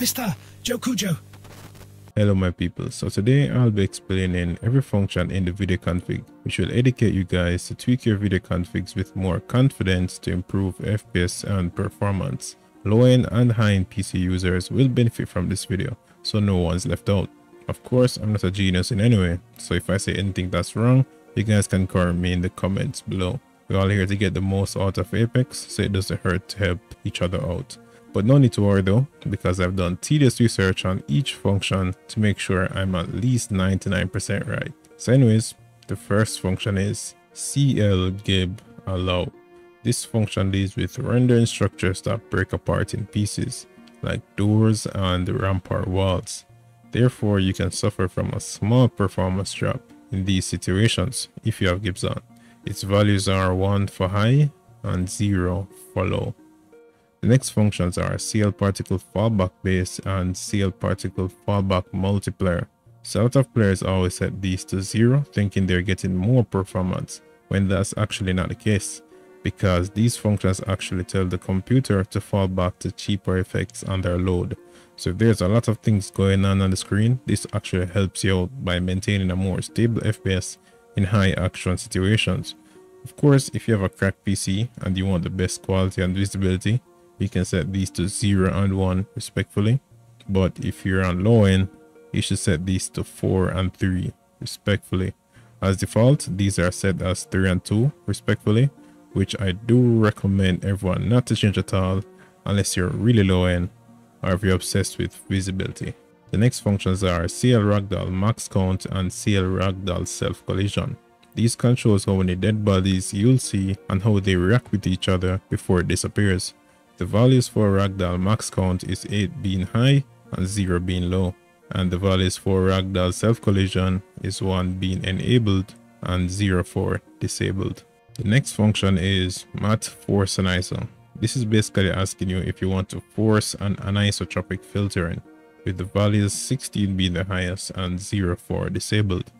Mr. Jokujo. Hello my people, so today I'll be explaining every function in the video config which will educate you guys to tweak your video configs with more confidence to improve FPS and performance. Low-end and high-end PC users will benefit from this video, so no one's left out. Of course, I'm not a genius in any way, so if I say anything that's wrong, you guys can correct me in the comments below. We're all here to get the most out of Apex, so it doesn't hurt to help each other out. But no need to worry though, because I've done tedious research on each function to make sure I'm at least 99% right. So anyways, the first function is clgib allow. This function deals with rendering structures that break apart in pieces, like doors and rampart walls. Therefore, you can suffer from a small performance drop in these situations if you have gibs on. Its values are 1 for high and 0 for low. The next functions are CL particle fallback base and CL particle fallback multiplier. So a lot of players always set these to zero thinking they're getting more performance when that's actually not the case because these functions actually tell the computer to fall back to cheaper effects under load. So if there's a lot of things going on on the screen, this actually helps you out by maintaining a more stable FPS in high action situations. Of course, if you have a cracked PC and you want the best quality and visibility, you can set these to 0 and 1 respectfully. But if you're on low end, you should set these to 4 and 3 respectfully. As default, these are set as 3 and 2 respectfully, which I do recommend everyone not to change at all unless you're really low end or if you're obsessed with visibility. The next functions are CL Ragdoll Max Count and CL Ragdoll Self Collision. These controls how many dead bodies you'll see and how they react with each other before it disappears. The values for ragdoll max count is 8 being high and 0 being low. And the values for ragdoll self collision is 1 being enabled and 0 for disabled. The next function is mat force aniso. This is basically asking you if you want to force an anisotropic filtering with the values 16 being the highest and 0 for disabled.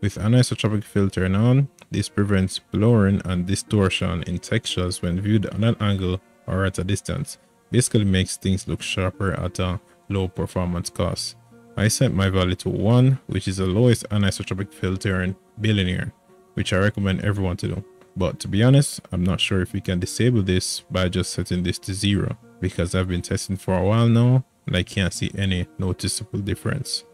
With anisotropic filtering on, this prevents blurring and distortion in textures when viewed at an angle or at a distance. Basically makes things look sharper at a low performance cost. I set my value to 1, which is the lowest anisotropic filter in bilinear, which I recommend everyone to do. But to be honest, I'm not sure if we can disable this by just setting this to 0, because I've been testing for a while now and I can't see any noticeable difference.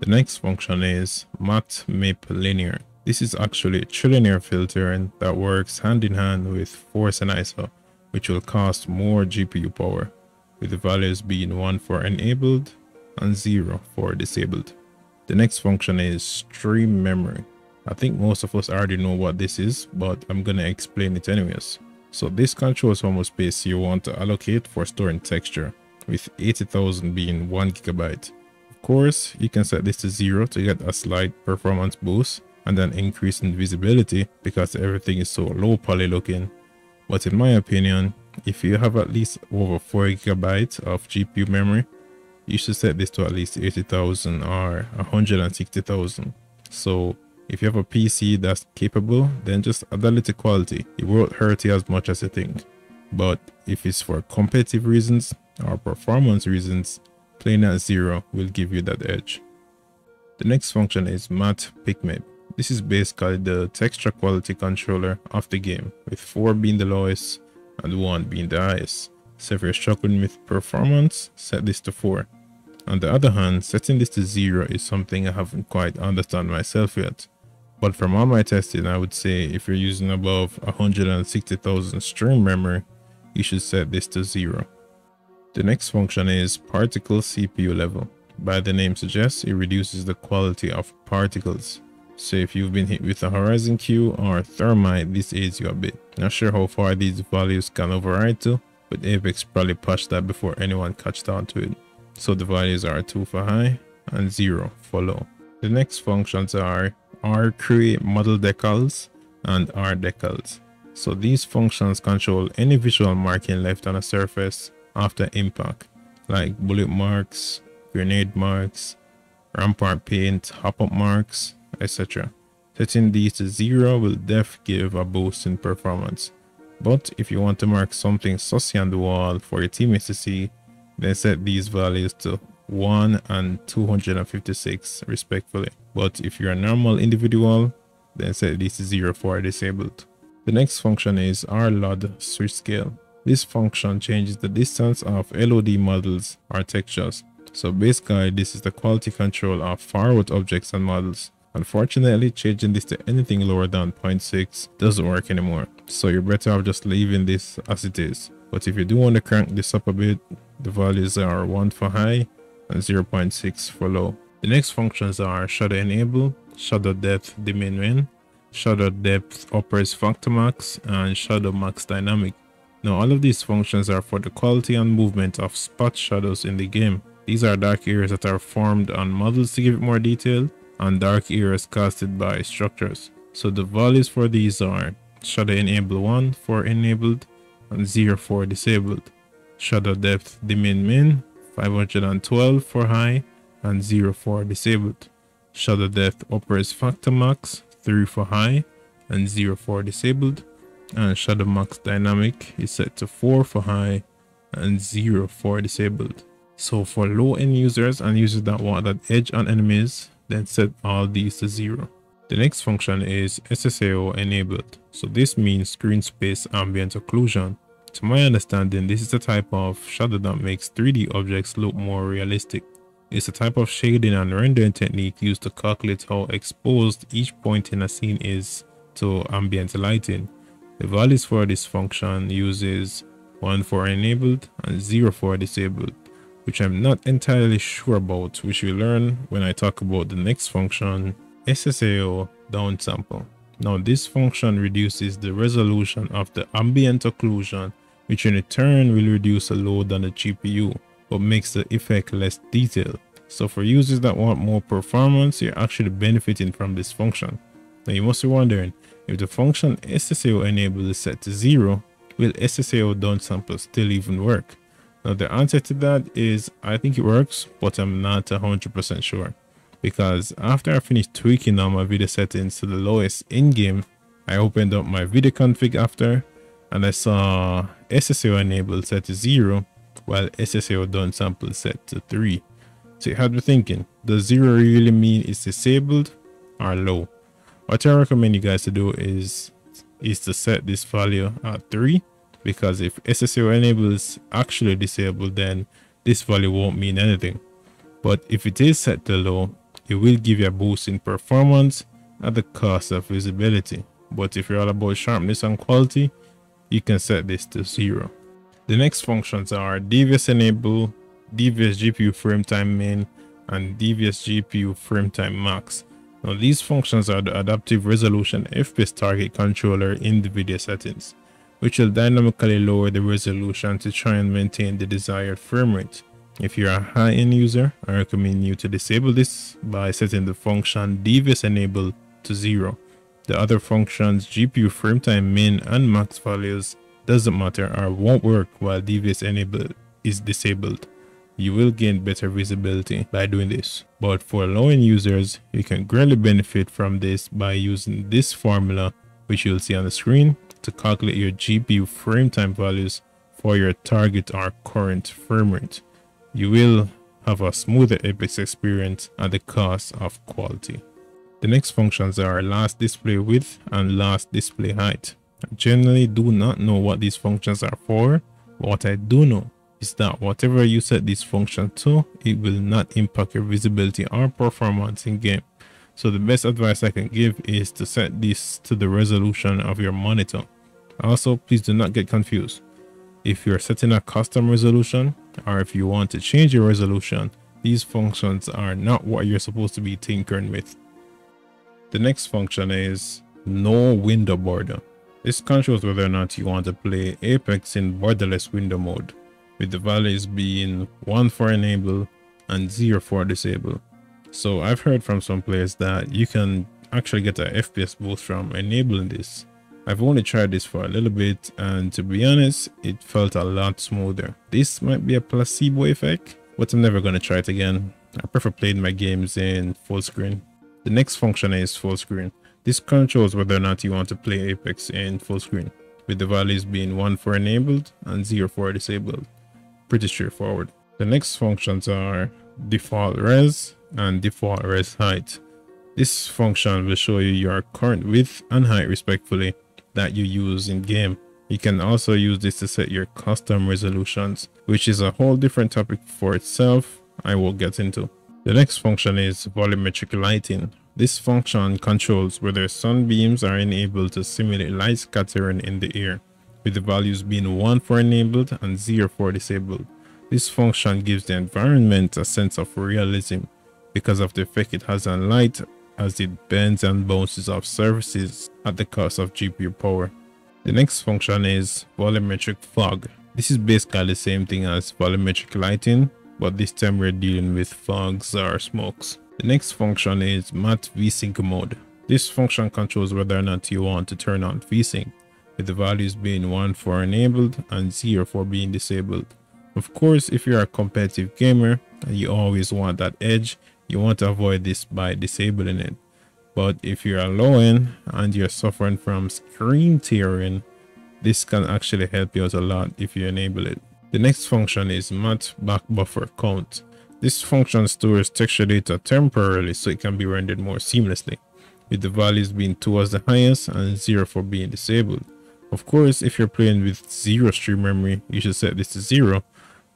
The next function is Mat mip Linear. This is actually a trilinear filtering that works hand in hand with Force Aniso which will cost more GPU power, with the values being 1 for enabled and 0 for disabled. The next function is stream memory. I think most of us already know what this is, but I'm gonna explain it anyways. So this controls how much space you want to allocate for storing texture, with 80,000 being 1 gigabyte. Of course, you can set this to 0 to get a slight performance boost, and an increase in visibility because everything is so low poly looking but in my opinion, if you have at least over 4 gigabytes of GPU memory, you should set this to at least 80,000 or 160,000. So if you have a PC that's capable, then just add a little quality. It won't hurt you as much as you think. But if it's for competitive reasons or performance reasons, playing at zero will give you that edge. The next function is Mat Picmip. This is basically the texture quality controller of the game, with 4 being the lowest and 1 being the highest. So if you're struggling with performance, set this to 4. On the other hand, setting this to 0 is something I haven't quite understood myself yet. But from all my testing, I would say if you're using above 160,000 stream memory, you should set this to 0. The next function is particle CPU level. By the name suggests, it reduces the quality of particles. So if you've been hit with a Horizon Q or Thermite, this aids you a bit. Not sure how far these values can override to, but Apex probably patched that before anyone catched on to it. So the values are 2 for high and 0 for low. The next functions are R create model decals and R decals. So these functions control any visual marking left on a surface after impact, like bullet marks, grenade marks, rampart paint, hop-up marks, etc. Setting these to 0 will def give a boost in performance. But if you want to mark something saucy on the wall for your teammates to see, then set these values to 1 and 256 respectively. But if you're a normal individual, then set this to 0 for disabled. The next function is RLOD switch scale. This function changes the distance of LOD models or textures. So basically, this is the quality control of far objects and models. Unfortunately, changing this to anything lower than 0.6 doesn't work anymore. So you're better off just leaving this as it is. But if you do want to crank this up a bit, the values are 1 for high and 0.6 for low. The next functions are shadow enable, shadow depth dim min, shadow depth upres factor max, and shadow max dynamic. Now all of these functions are for the quality and movement of spot shadows in the game. These are dark areas that are formed on models to give it more detail, and dark areas casted by structures. So the values for these are shadow enable 1 for enabled, and 0 for disabled. Shadow depth dim min 512 for high and 0 for disabled. Shadow depth upres factor max 3 for high and 0 for disabled. And shadow max dynamic is set to 4 for high and 0 for disabled. So for low end users and users that want that edge on enemies, then set all these to 0. The next function is SSAO enabled. So this means screen space ambient occlusion. To my understanding, this is a type of shadow that makes 3D objects look more realistic. It's a type of shading and rendering technique used to calculate how exposed each point in a scene is to ambient lighting. The values for this function uses 1 for enabled and 0 for disabled, which I'm not entirely sure about, which we learn when I talk about the next function, SSAO downsample. Now this function reduces the resolution of the ambient occlusion which in turn will reduce the load on the GPU, but makes the effect less detailed. So for users that want more performance, you're actually benefiting from this function. Now you must be wondering, if the function SSAO enable is set to zero, will SSAO downsample still even work? Now the answer to that is, I think it works, but I'm not 100% sure. Because after I finished tweaking all my video settings to the lowest in-game, I opened up my video config after and I saw SSO enabled set to 0 while SSAO downsample set to 3. So it had me thinking, does 0 really mean it's disabled or low? What I recommend you guys to do is is to set this value at 3 because if SSAO enable is actually disabled then this value won't mean anything. But if it is set to low, it will give you a boost in performance at the cost of visibility. But if you're all about sharpness and quality, you can set this to zero. The next functions are DVS enable, DVS GPU frame time min, and DVS GPU frame time max. Now these functions are the adaptive resolution FPS target controller in the video settings, which will dynamically lower the resolution to try and maintain the desired frame rate. If you're a high-end user, I recommend you to disable this by setting the function DVS enable to zero. The other functions GPU frame time min and max values doesn't matter or won't work while DVS enable is disabled. You will gain better visibility by doing this. But for low-end users, you can greatly benefit from this by using this formula which you'll see on the screen to calculate your GPU frame time values for your target or current frame rate. You will have a smoother Apex experience at the cost of quality. The next functions are last display width and last display height. I generally do not know what these functions are for, but what I do know is that whatever you set this function to, it will not impact your visibility or performance in game. So the best advice I can give is to set this to the resolution of your monitor. Also, please do not get confused. If you're setting a custom resolution or if you want to change your resolution, these functions are not what you're supposed to be tinkering with. The next function is no window border. This controls whether or not you want to play Apex in borderless window mode, with the values being 1 for enable and 0 for disable. So I've heard from some players that you can actually get a FPS boost from enabling this. I've only tried this for a little bit and to be honest, it felt a lot smoother. This might be a placebo effect, but I'm never going to try it again. I prefer playing my games in full screen. The next function is full screen. This controls whether or not you want to play Apex in full screen, with the values being 1 for enabled and 0 for disabled. Pretty straightforward. The next functions are default res and default res height. This function will show you your current width and height respectively that you use in game. You can also use this to set your custom resolutions, which is a whole different topic for itself I will get into. The next function is volumetric lighting. This function controls whether sunbeams are enabled to simulate light scattering in the air, with the values being 1 for enabled and 0 for disabled. This function gives the environment a sense of realism because of the effect it has on light as it bends and bounces off surfaces at the cost of GPU power. The next function is volumetric fog. This is basically the same thing as volumetric lighting, but this time we're dealing with fogs or smokes. The next function is mat VSync mode. This function controls whether or not you want to turn on VSync, with the values being 1 for enabled and 0 for being disabled. Of course, if you're a competitive gamer and you always want that edge, you want to avoid this by disabling it. But if you're alone and you're suffering from screen tearing, this can actually help you out a lot if you enable it. The next function is mat back buffer count. This function stores texture data temporarily so it can be rendered more seamlessly, with the values being 2 as the highest and 0 for being disabled. Of course, if you're playing with 0 stream memory, you should set this to 0,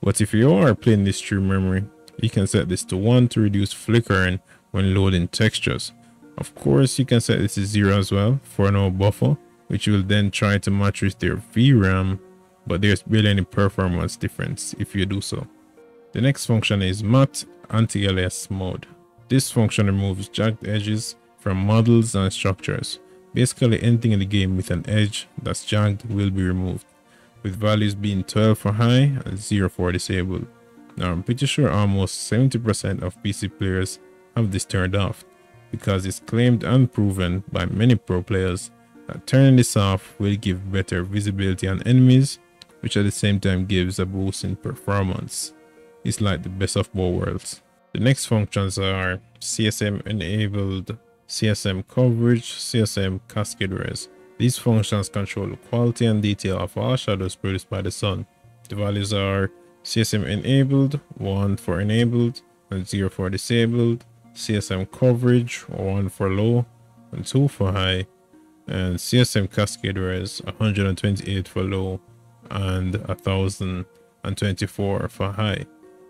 but if you are playing this stream memory, you can set this to 1 to reduce flickering when loading textures. Of course, you can set this to 0 as well for no buffer, which will then try to match with their VRAM, but there's barely any performance difference if you do so. The next function is mat anti-alias mode. This function removes jagged edges from models and structures. Basically anything in the game with an edge that's jagged will be removed, with values being 12 for high and 0 for disabled. Now I'm pretty sure almost 70% of PC players have this turned off because it's claimed and proven by many pro players that turning this off will give better visibility on enemies which at the same time gives a boost in performance. It's like the best of both worlds. The next functions are CSM enabled CSM coverage, CSM cascade res. These functions control the quality and detail of all shadows produced by the sun. The values are CSM enabled, 1 for enabled, and 0 for disabled, CSM coverage, 1 for low, and 2 for high, and CSM cascade res, 128 for low, and 1024 for high.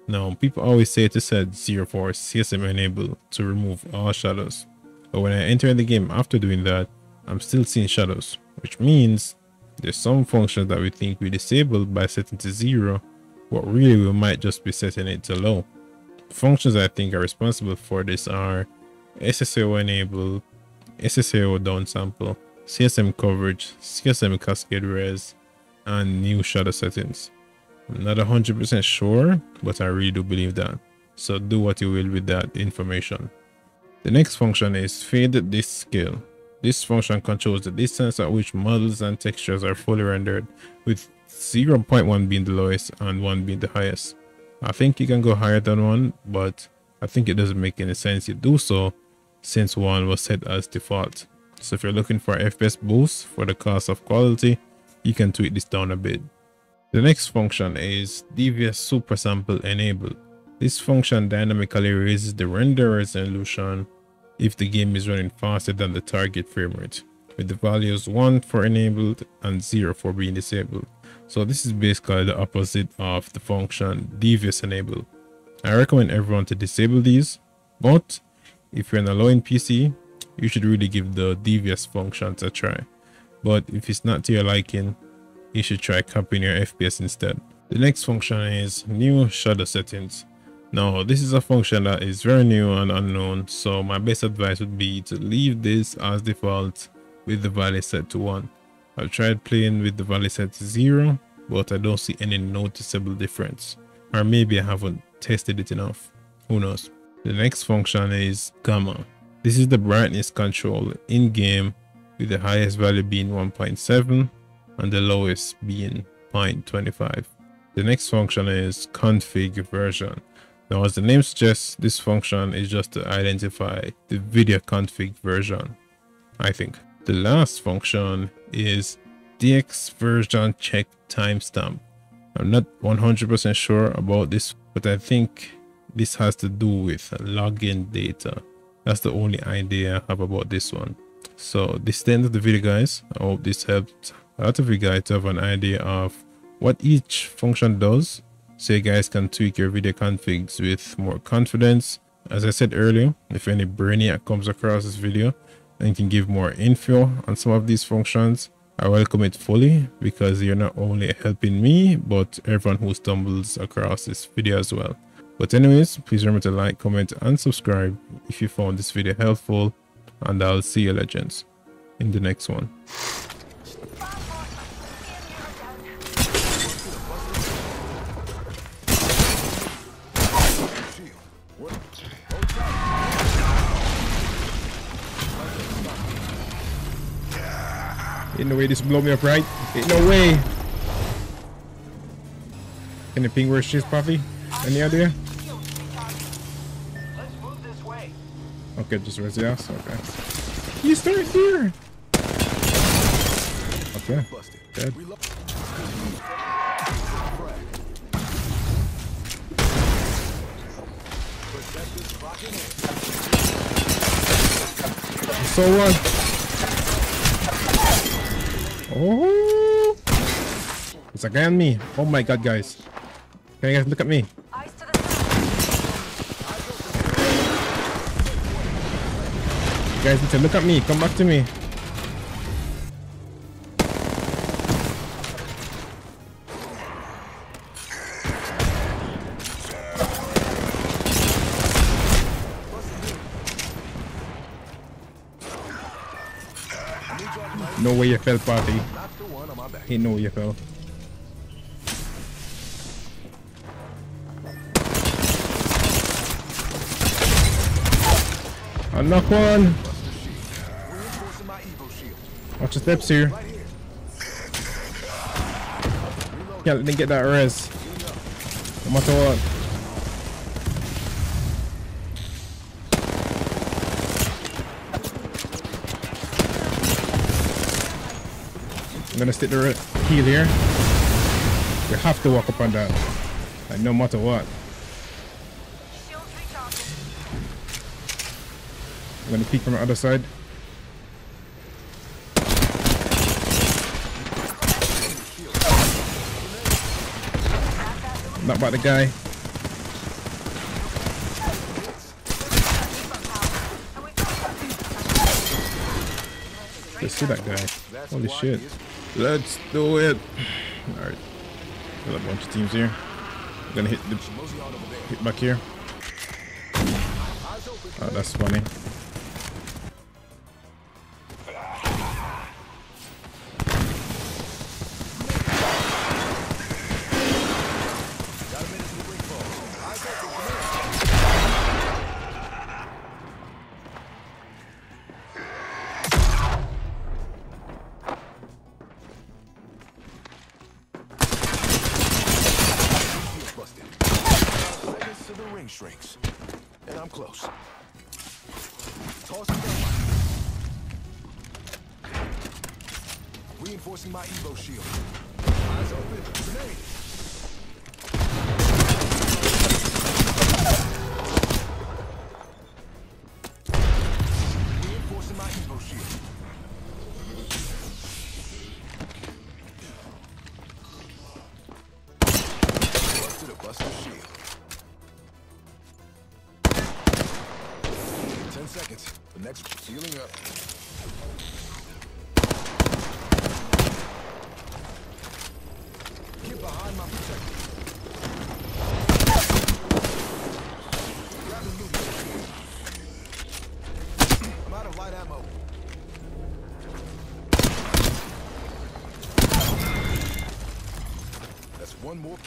Now, people always say to set 0 for CSM enabled to remove all shadows, but when I enter the game after doing that, I'm still seeing shadows, which means there's some functions that we think we disabled by setting to 0 but really we might just be setting it to low. Functions I think are responsible for this are SSAO enable, SSAO downsample, CSM coverage, CSM cascade res, and new shadow settings. I'm not 100% sure, but I really do believe that. So do what you will with that information. The next function is fade dist scale. This function controls the distance at which models and textures are fully rendered with 0.1 being the lowest and 1 being the highest. I think you can go higher than 1, but I think it doesn't make any sense you do so since 1 was set as default. So if you're looking for FPS boost for the cost of quality, you can tweak this down a bit. The next function is DVS super sample enable. This function dynamically raises the render resolution if the game is running faster than the target frame rate, with the values 1 for enabled and 0 for being disabled. So this is basically the opposite of the function DVS enable. I recommend everyone to disable these, but if you're in a low-end PC, you should really give the DVS functions a try. But if it's not to your liking, you should try copying your FPS instead. The next function is new shadow settings. Now this is a function that is very new and unknown, so my best advice would be to leave this as default with the value set to 1. I've tried playing with the value set to 0, but I don't see any noticeable difference. Or maybe I haven't tested it enough. Who knows? The next function is gamma. This is the brightness control in-game with the highest value being 1.7 and the lowest being 0.25. The next function is config version. Now as the name suggests, this function is just to identify the video config version, I think. The last function is DX version check timestamp. I'm not 100% sure about this, but I think this has to do with login data. That's the only idea I have about this one. So this is the end of the video guys. I hope this helped a lot of you guys to have an idea of what each function does so you guys can tweak your video configs with more confidence. As I said earlier, if any brainiac comes across this video and can give more info on some of these functions, I welcome it fully because you're not only helping me, but everyone who stumbles across this video as well. But anyways, please remember to like, comment, and subscribe if you found this video helpful. And I'll see you legends in the next one. Ain't no way this blow me up, right? Ain't no way. Can the ping where she's Puffy? Any idea? Okay, just raise the ass. Okay. You start here. Okay. Dead. So what? Oh! It's a guy on me. Oh my god, guys. Can you guys look at me? You guys need to look at me. Come back to me. No fell, party. Ain't no fell. I'll knock one. Watch the steps here. Can't let me get that res. No matter what. I'm gonna stick the heel here. We have to walk up on that. Like no matter what. I'm gonna peek from the other side. Not about the guy. Let's see that guy. Holy shit. Let's do it. All right. Got a bunch of teams here. I'm gonna hit the hit back here. Oh, that's funny. Shrinks. And I'm close. Toss it down. Reinforcing my Evo shield. Eyes open. Grenade.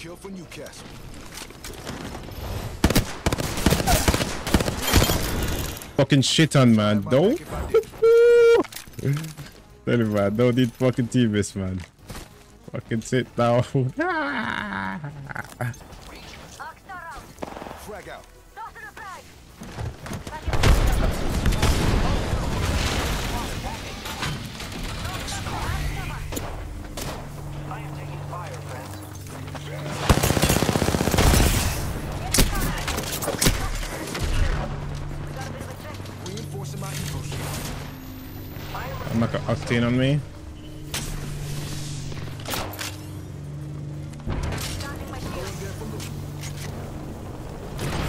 Kill for Newcastle. fucking shit on, man. Don't. Tell you, man. Don't need fucking teammates, man. Fucking sit down. a octane on me.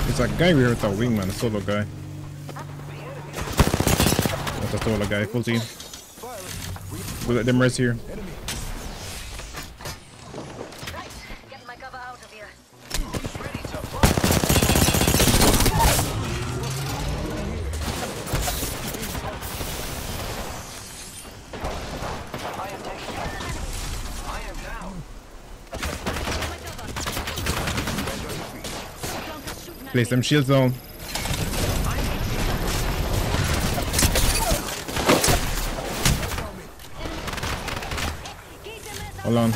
It's a guy here with a wingman, a solo guy. That's a solo guy, full team. We'll let them rest here. Place some shields down. Hold on.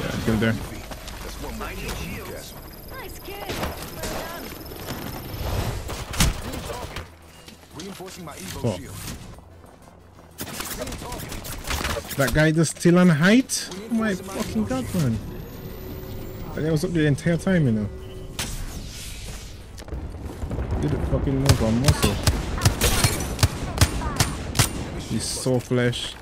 Yeah, kill there. Oh. That guy just still on height? My fucking god, man. Guy was up the entire time, you know. Didn't fucking move on muscle. He's so flesh.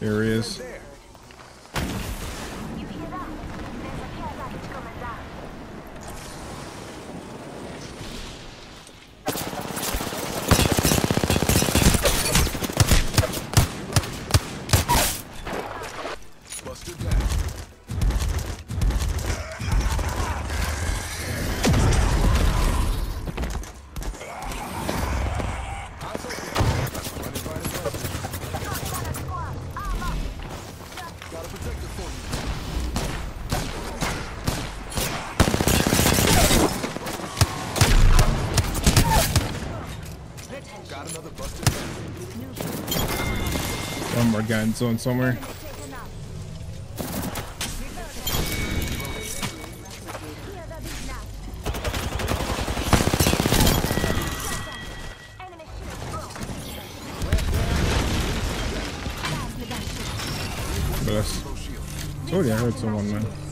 There he is. In zone somewhere. Bless. Sorry, I heard someone, man.